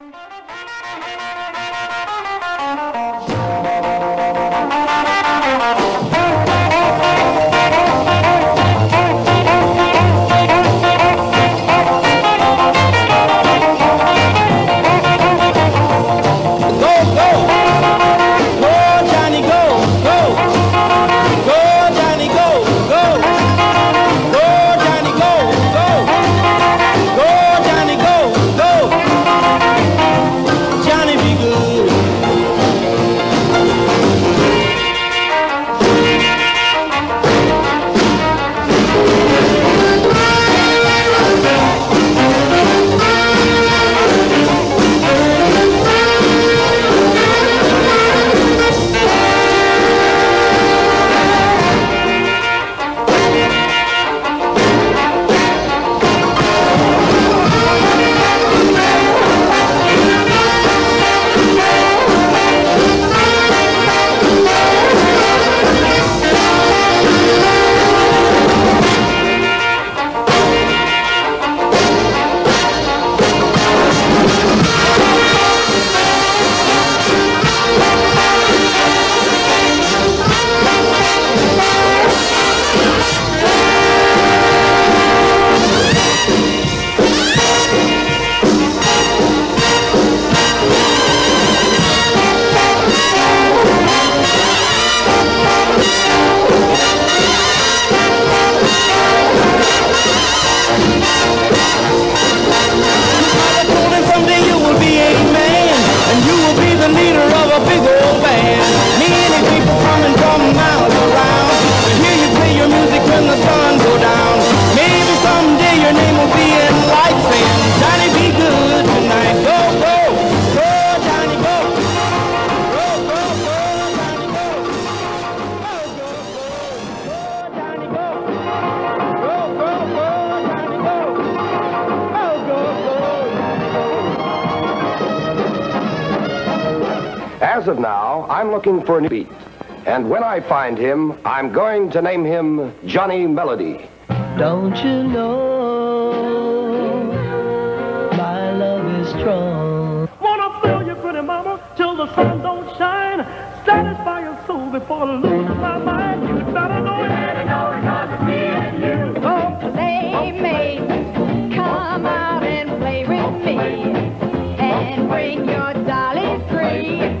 Música As of now, I'm looking for a new beat. And when I find him, I'm going to name him Johnny Melody. Don't you know my love is strong? Wanna fill you, pretty mama, till the sun don't shine. Satisfy your soul before I lose my mind. You better know it. You know it, cause it's me and you. Oh, playmate, come out and play with me. And bring your dolly free.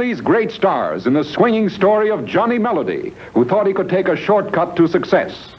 these great stars in the swinging story of Johnny Melody, who thought he could take a shortcut to success.